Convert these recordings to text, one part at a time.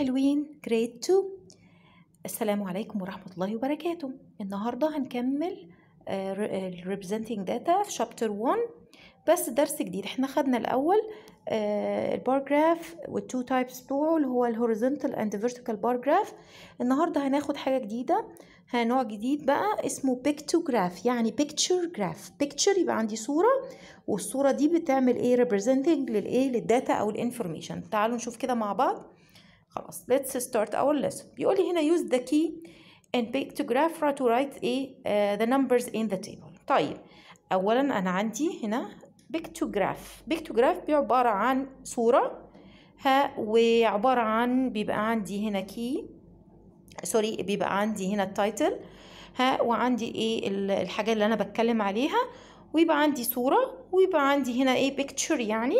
الحلوين grade 2 السلام عليكم ورحمة الله وبركاته. النهاردة هنكمل ال representing data في chapter 1 بس درس جديد. إحنا خدنا الأول ال bar graph وال two types بتوعه اللي هو ال horizontal and vertical bar graph النهارده هناخد حاجة جديدة. نوع جديد بقى اسمه pictograph يعني picture graph picture يبقى عندي صورة والصورة دي بتعمل إيه؟ Representing للإيه؟ لل data أو ال information تعالوا نشوف كده مع بعض. خلاص. Let's start our lesson. بيقول لي هنا use the key and pictograph to write a uh, the numbers in the table. طيب اولا أنا عندي هنا pictograph pictograph عبارة عن صورة ها وعبارة عن بيبقى عندي هنا key sorry بيبقى عندي هنا ال title ها وعندي إيه الحاجة اللي أنا بتكلم عليها ويبقى عندي صورة ويبقى عندي هنا إيه picture يعني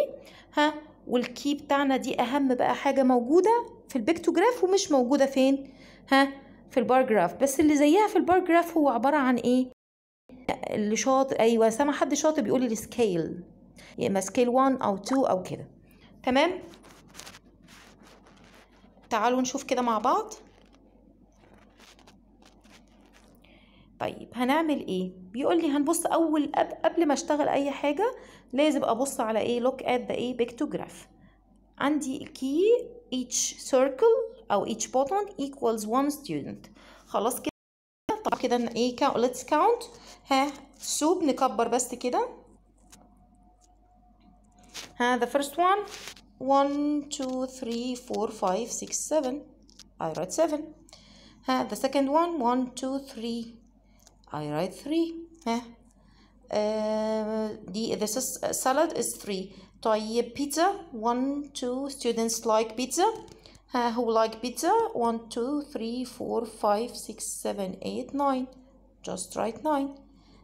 ها وال key بتاعنا دي أهم بقى حاجة موجودة. في ال pictograph ومش موجودة فين؟ ها في ال bar graph بس اللي زيها في ال bar graph هو عبارة عن إيه؟ اللي شاطر أيوه سامع حد شاطر بيقول لي ال scale يا اما scale 1 أو 2 أو كده. تمام؟ تعالوا نشوف كده مع بعض. طيب هنعمل إيه؟ بيقول لي هنبص أول قبل ما أشتغل أي حاجة لازم أبص على إيه؟ look at the إيه pictograph. عندي الكي each circle او each button equals one student خلاص كده طب كده ايه let's count ها سوب نكبر بس كده ها the first one 1 2 3 4 5 6 7 I write 7 ها the second one 1 2 3 I write 3 ها uh, the this is uh, salad is 3 طيب pizza 1 2 students like pizza ها who like pizza 1 2 3 4 5 6 7 8 9 just write 9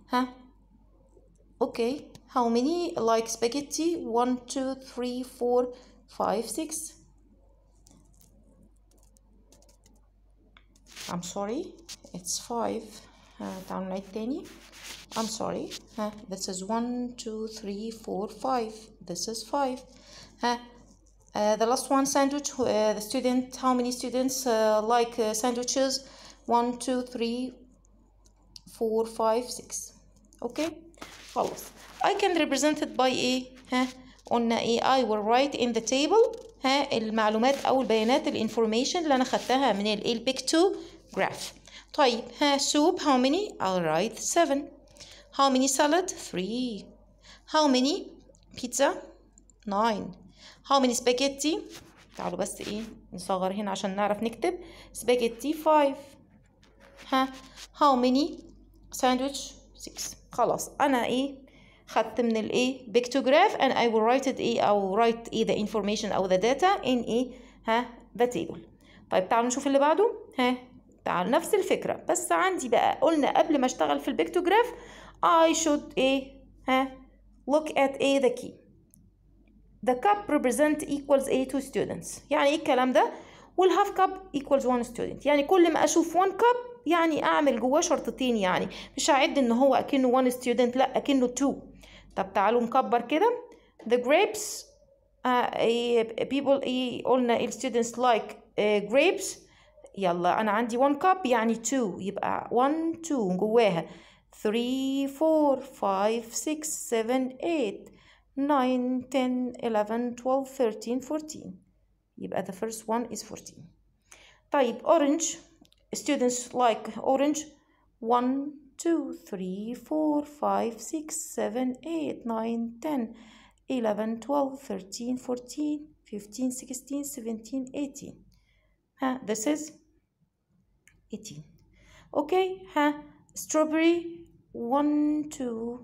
ها okay how many like spaghetti 1 2 3 4 5 6 I'm sorry it's 5 ها تعالوا نعيد تاني I'm sorry ها this is 1 2 3 4 5 this is 5 ها uh, the last one sandwich uh, the student how many students uh, like uh, sandwiches 1 2 3 4 5 6 okay خلاص I can represent it by ايه ها قلنا ايه I will write in the table ها المعلومات او البيانات الانفورميشن اللي انا خدتها من الايه البيكتوجراف طيب ها soup how many I'll write 7 how many salad 3 how many pizza 9 how many spaghetti? تعالوا بس إيه نصغر هنا عشان نعرف نكتب. Spaghetti 5 ها؟ How many? Sandwich 6 خلاص أنا إيه خدت من الايه pictograph and I will write it إيه أو write إيه the information أو the data in إيه ها the table طيب تعالوا نشوف اللي بعده. ها؟ تعالوا نفس الفكرة. بس عندي بقى قلنا قبل ما أشتغل في ال pictograph I should إيه ها؟ Look at إيه the key the cup represent equals a two students يعني إيه الكلام ده وال half cup equals one student يعني كل ما أشوف one cup يعني اعمل جواه شرطتين يعني مش هعد ان هو اكنه one student لا اكنه two طب تعالوا نكبر كده the grapes uh, people إيه قلنا ال students like uh, grapes يلا أنا عندي one cup يعني two يبقى one two جواها 3 4 5 6 7 8 9 10 11 12 13 14 يبقى the first one is 14 طيب orange students like orange 1 2 3 4 5 6 7 8 9 10 11 12 13 14 15 16 17 18 ها this is 18 okay ها strawberry 1 2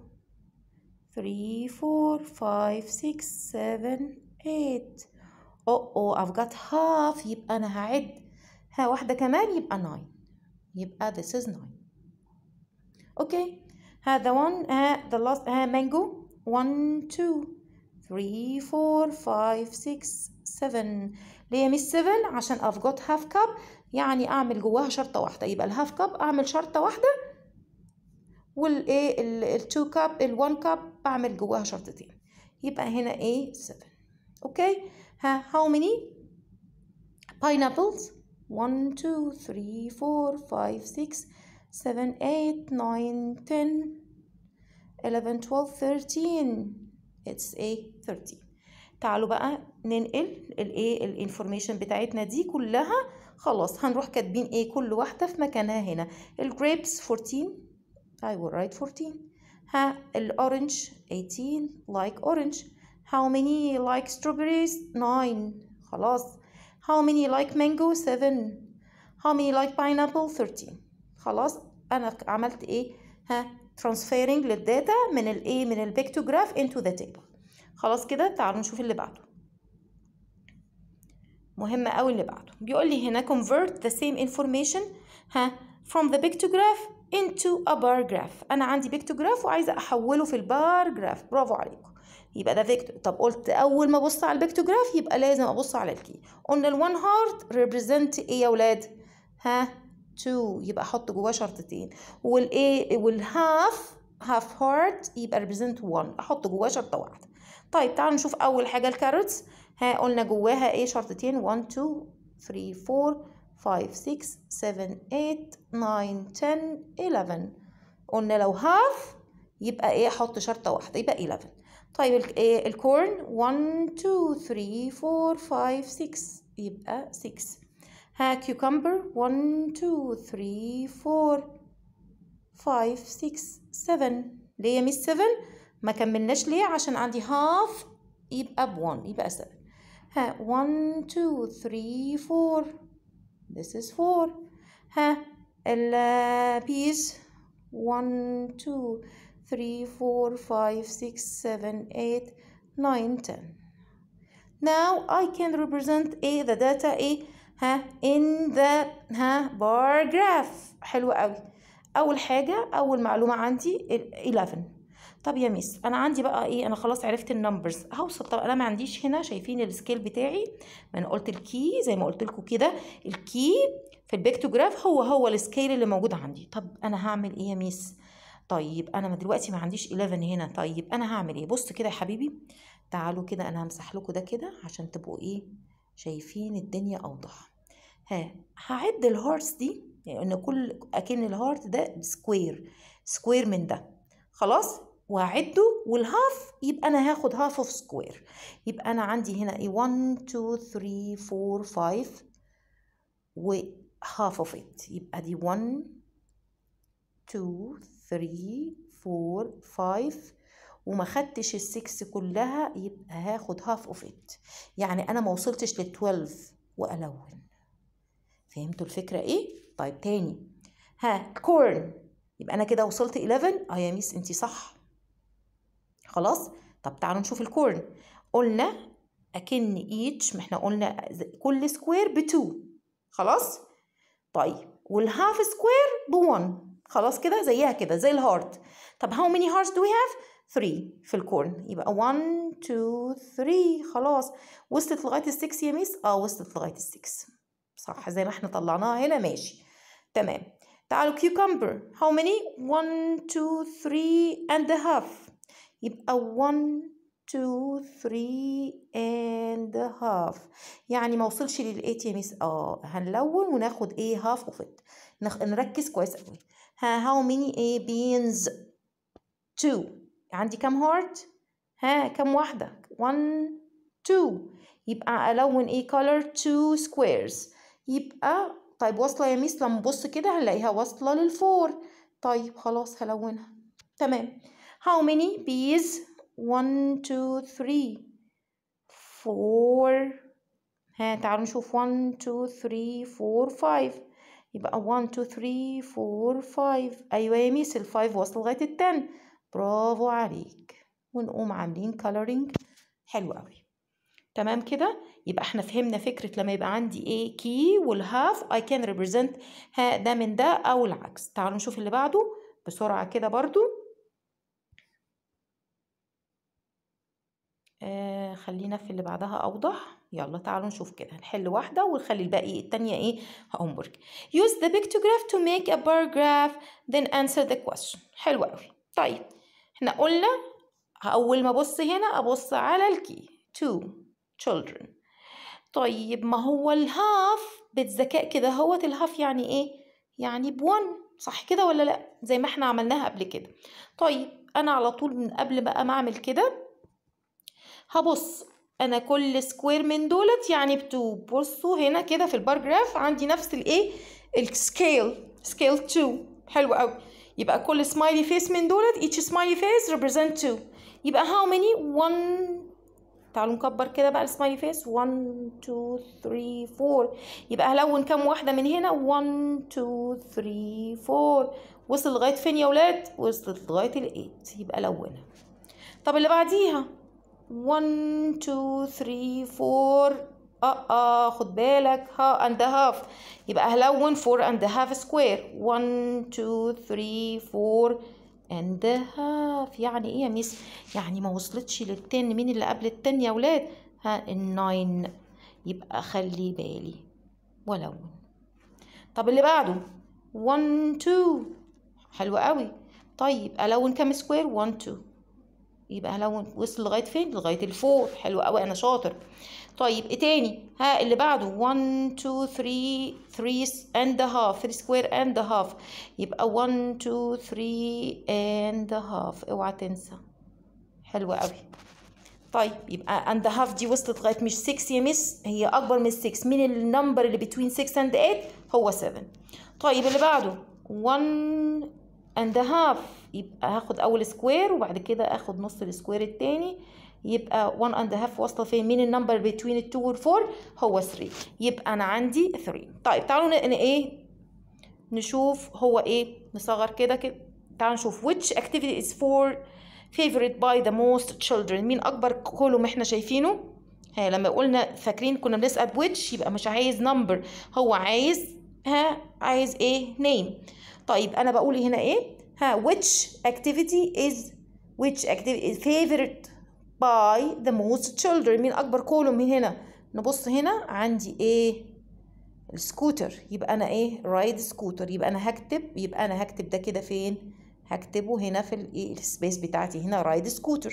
3 4 5 6 7 8 oh oh I've got half. يبقى أنا هعد. ها واحدة كمان يبقى 9 يبقى this is 9 okay هذا one ها the last ها mango. 1 2 3 4 5 6 7 ليه مش 7 عشان I've got half cup. يعني أعمل جواها شرطة واحدة. يبقى ال half cup أعمل شرطة واحدة. والايه ال two cup ال one cup اعمل جواها شرطتين يبقى هنا إيه 7 okay ها how many pineapples. 1 2 3 4 5 6 7 8 9 10 11 12 13 it's a 13 تعالوا بقى ننقل الايه ال information بتاعتنا دي كلها. خلاص هنروح كاتبين إيه كل واحدة في مكانها هنا. ال grapes 14 I will write 14 ها ال orange 18 like orange how many like strawberries 9 خلاص how many like mango 7 how many like pineapple 13 خلاص أنا عملت إيه ها transferring لل data من الايه من ال pictograph into the table خلاص كده تعالوا نشوف اللي بعده مهم قوي اللي بعده بيقول لي هنا convert the same information ها from the pictograph into a bar graph. أنا عندي pictograph وعايزة أحوله في ال bar graph برافو عليكم. يبقى ده pictograph. طب قلت أول ما أبص على ال pictograph يبقى لازم أبص على ال key. قلنا ال one heart represent إيه يا ولاد؟ ها؟ 2 يبقى أحط جواه شرطتين. والايه وال half half heart يبقى represent 1 أحط جواه شرطة واحدة. طيب تعالوا نشوف أول حاجة ال carrots. ها قلنا جواها إيه؟ شرطتين. 1 2 3 4 5 6 7 8 9 10 11 قلنا لو half يبقى إيه؟ أحط شرطة واحدة يبقى 11 طيب ال corn 1 2 3 4 5 6 يبقى 6 ها cucumber 1 2 3 4 5 6 7 ليه يا miss 7 ما كملناش ليه؟ عشان عندي half يبقى ب 1 يبقى 7 ها 1 2 3 4 this is 4 ها البيز 1 2 3 4 5 6 7 8 9 10 now I can represent a the data a ها in the ها bar graph حلو قوي اول حاجه اول معلومه عندي 11 طب يا miss أنا عندي بقى إيه أنا خلاص عرفت ال numbers هوصل طب أنا ما عنديش هنا شايفين ال scale بتاعي. ما أنا قلت ال key زي ما قلت لكم كده ال key في ال pictograph هو هو ال scale اللي موجود عندي. طب أنا هعمل إيه يا miss؟ طيب أنا دلوقتي ما عنديش 11 هنا. طيب أنا هعمل إيه؟ بص كده يا حبيبي تعالوا كده أنا همسح لكم ده كده عشان تبقوا إيه شايفين الدنيا أوضح. ها هعد ال hearts دي يعني ان كل أكن ال heart ده square square من ده. خلاص؟ وهعده وال half يبقى أنا هاخد half of square يبقى أنا عندي هنا إيه 1 2 3 4 5 و half of it يبقى دي 1 2 3 4 5 وما خدتش السكس كلها يبقى هاخد half of it يعني أنا ما وصلتش لل 12 وألون. فهمتوا الفكرة إيه؟ طيب تاني. ها corn يبقى أنا كده وصلت 11 آه يا miss أنتي صح. خلاص؟ طب تعالوا نشوف ال corn. قلنا أكن each ما إحنا قلنا كل square ب 2 خلاص؟ طيب وال half square ب 1 خلاص كده؟ زيها كده زي ال heart طب how many hearts do we have 3 في ال corn. يبقى 1 2 3 خلاص. وصلت لغاية ال 6 يا ميس؟ آه وصلت لغاية ال 6 صح زي ما إحنا طلعناها هنا. ماشي. تمام. تعالوا cucumber how many? 1 2 3 and a half. يبقى 1 2 3 and half. يعني ما وصلش لل 8 يا ميس آه هنلون وناخد إيه half of it. نخ... نركز كويس قوي ها how many a beans 2 عندي كام heart ها كام واحدة؟ 1 2 يبقى ألون إيه color 2 squares. يبقى طيب واصلة يا ميس؟ لما نبص كده هنلاقيها واصلة لل four طيب خلاص هلونها. تمام. How many bees 1 2 3 4 ها تعالوا نشوف. 1 2 3 4 5 يبقى 1 2 3 4 5 أيوه يا ميس ال 5 واصل لغاية ال 10 برافو عليك. ونقوم عاملين coloring. حلو قوي تمام كده؟ يبقى إحنا فهمنا فكرة لما يبقى عندي إيه key وال half I can represent ها ده من ده أو العكس. تعالوا نشوف اللي بعده بسرعة كده برضو. آه خلينا في اللي بعدها أوضح. يلا تعالوا نشوف كده. نحل واحدة ونخلي الباقي التانية إيه؟ homework use the pictograph to make a bar graph then answer the question. حلو قوي طيب إحنا قلنا أول ما أبص هنا أبص على ال key two children. طيب ما هو ال half بالذكاء كده هوت ال half يعني إيه؟ يعني ب one صح كده ولا لأ؟ زي ما إحنا عملناها قبل كده. طيب أنا على طول من قبل بقى ما أعمل كده هبص أنا كل square من دولت يعني ب two بصوا هنا كده في ال bar graph عندي نفس الايه ال scale scale 2 حلو قوي يبقى كل smiley face من دولت each smiley face represent 2 يبقى how many 1 تعالوا نكبر كده بقى ال smiley face 1 2 3 4 يبقى هلون كام واحدة من هنا؟ 1 2 3 4 وصل لغاية فين يا ولاد؟ وصلت لغاية ال8 يبقى لونها. طب اللي بعديها؟ 1 2 3 4 آه آه خد بالك. ها and half يبقى هلون 4 and half square 1 2 3 4 and half يعني إيه يا ميس؟ يعني ما وصلتش لل ten. مين اللي قبل ال ten يا ولاد؟ ها ال nine. يبقى خلي بالي. ولون طب اللي بعده؟ 1 2 حلو قوي. طيب الون كام square 1 2 يبقى هلون وصل لغاية فين؟ لغاية ال four حلو قوي أنا شاطر. طيب إيه تاني؟ ها اللي بعده. 1 2 3 3 and a half. 3 square and a half. يبقى 1 2 3 and a half. اوعى تنسى. حلو قوي طيب يبقى a half دي وصلت لغاية مش 6 يا مس هي أكبر من 6 مين ال number اللي between 6 and 8 هو 7 طيب اللي بعده. 1 and a half. يبقى هاخد أول square وبعد كده آخد نص ال square التاني. يبقى 1 and a half واصله فين؟ مين ال number بين ال 2 وال 4 هو 3 يبقى أنا عندي 3 طيب تعالوا إيه؟ نشوف هو إيه؟ نصغر كده كده. تعالوا نشوف which activity is for favorite by the most children. مين أكبر column إحنا شايفينه؟ ها لما قلنا فاكرين كنا بنسأل which يبقى مش عايز number هو عايز ها عايز إيه؟ name. طيب أنا بقول هنا إيه؟ ها which activity is which activity is favorite by the most children? مين أكبر column من هنا؟ نبص هنا عندي إيه السكوتر. يبقى أنا إيه ride scooter يبقى أنا هكتب يبقى أنا هكتب ده كده فين؟ هكتبه هنا في الايه ال space بتاعتي هنا ride scooter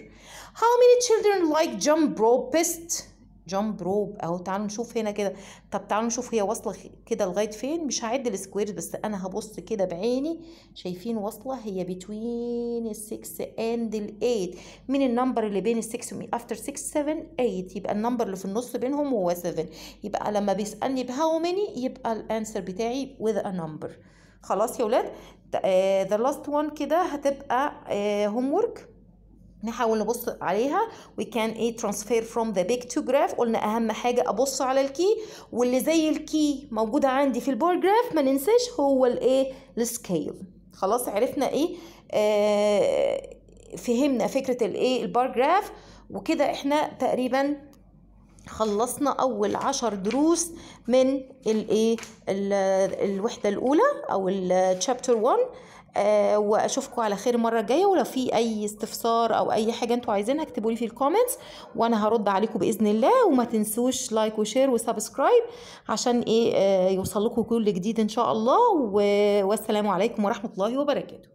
how many children like jump rope best jump rope اهو تعالوا نشوف هنا كده. طب تعالوا نشوف هي واصلة كده لغاية فين؟ مش هعد ال squares بس أنا هبص كده بعيني. شايفين واصلة هي between ال 6 and ال 8 مين ال number اللي بين ال 6 و after 6 7 8 يبقى ال number اللي في النص بينهم هو 7 يبقى لما بيسألني ب how many يبقى ال answer بتاعي with a number. خلاص يا ولاد؟ the last one كده هتبقى home uh, work نحاول نبص عليها. We can إيه transfer from the pictograph. قلنا أهم حاجة أبص على ال key واللي زي ال key موجودة عندي في ال bar graph ما ننساش هو الايه ال scale خلاص عرفنا إيه؟ آه فهمنا فكرة الايه ال bar graph وكده إحنا تقريبا خلصنا أول عشر دروس من الايه الوحدة الأولى أو ال chapter 1 آه وأشوفكم على خير المرة الجاية. ولو في أي استفسار أو أي حاجة أنتوا عايزينها اكتبوا لي في ال comments وأنا هرد عليكم بإذن الله. وما تنسوش like و share و subscribe عشان إيه آه يوصل لكم كل جديد إن شاء الله. والسلام عليكم ورحمة الله وبركاته.